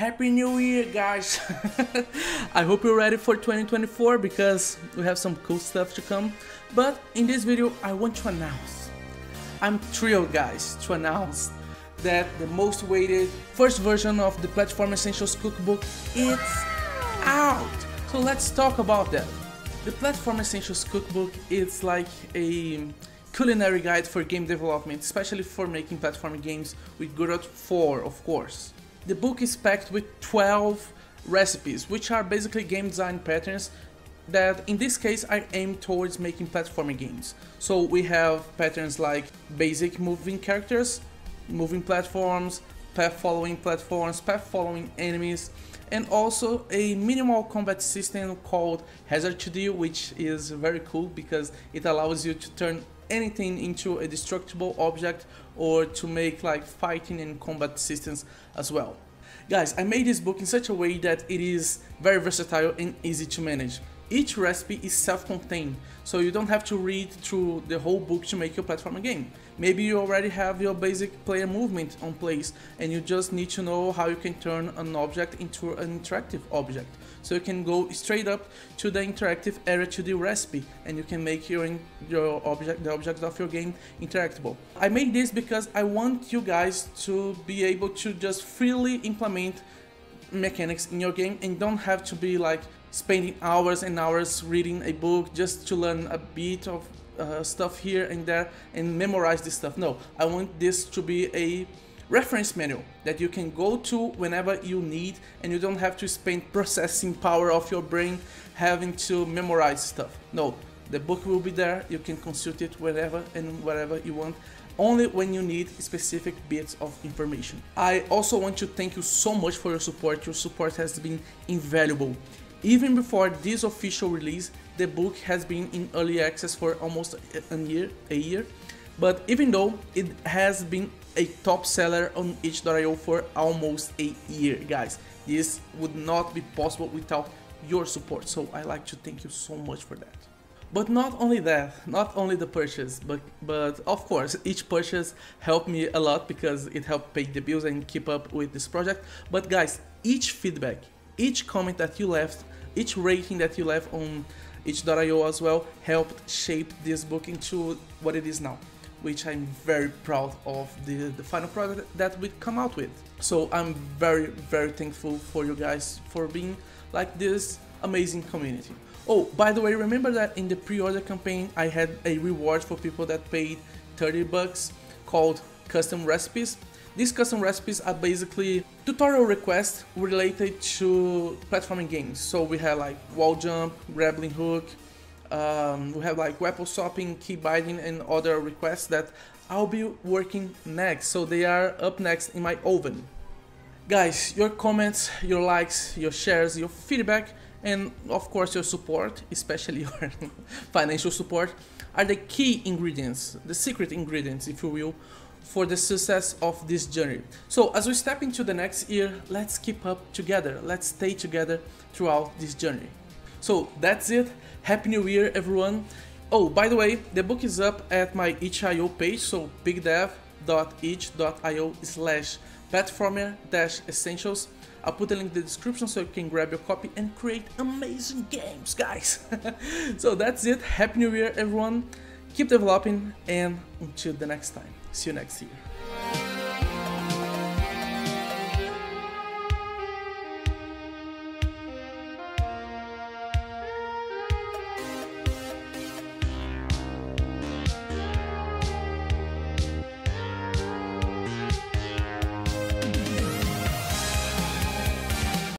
Happy New Year, guys! I hope you're ready for 2024 because we have some cool stuff to come. But in this video, I want to announce, I'm thrilled, guys, to announce that the most awaited first version of the Platformer Essentials Cookbook is out. So let's talk about that. The Platformer Essentials Cookbook is like a culinary guide for game development, especially for making platform games with Godot 4, of course. The book is packed with 12 recipes, which are basically game design patterns that in this case I aim towards making platforming games. So we have patterns like basic moving characters, moving platforms, path following platforms, path following enemies, and also a minimal combat system called Hazard 2D, which is very cool because it allows you to turn anything into a destructible object or to make like fighting and combat systems as well. Guys, I made this book in such a way that it is very versatile and easy to manage. Each recipe is self-contained, so you don't have to read through the whole book to make your platform a game. Maybe you already have your basic player movement on place and you just need to know how you can turn an object into an interactive object. So you can go straight up to the interactive area to the recipe and you can make your, your object, the objects of your game interactable. I made this because I want you guys to be able to just freely implement mechanics in your game and don't have to be like spending hours and hours reading a book just to learn a bit of uh, stuff here and there and memorize this stuff. No, I want this to be a reference manual that you can go to whenever you need and you don't have to spend processing power of your brain having to memorize stuff. No, the book will be there, you can consult it whenever and wherever you want only when you need specific bits of information. I also want to thank you so much for your support. Your support has been invaluable. Even before this official release, the book has been in early access for almost a year, a year. But even though it has been a top seller on itch.io for almost a year, guys, this would not be possible without your support. So I like to thank you so much for that. But not only that, not only the purchase, but but of course each purchase helped me a lot because it helped pay the bills and keep up with this project. But guys, each feedback, each comment that you left each rating that you left on itch.io as well helped shape this book into what it is now which I'm very proud of the, the final product that we come out with. So I'm very, very thankful for you guys for being like this amazing community. Oh, by the way, remember that in the pre-order campaign, I had a reward for people that paid 30 bucks called custom recipes. These custom recipes are basically tutorial requests related to platforming games. So we have like wall jump, grappling hook, um, we have like weapon swapping, key binding and other requests that I'll be working next. So they are up next in my oven. Guys, your comments, your likes, your shares, your feedback and of course your support, especially your financial support, are the key ingredients, the secret ingredients if you will, for the success of this journey. So as we step into the next year, let's keep up together. Let's stay together throughout this journey. So that's it. Happy New Year, everyone. Oh, by the way, the book is up at my itch.io page, so pigdev.itch.io slash platformer-essentials. I'll put a link in the description so you can grab your copy and create amazing games, guys. so that's it. Happy New Year, everyone. Keep developing and until the next time. See you next year.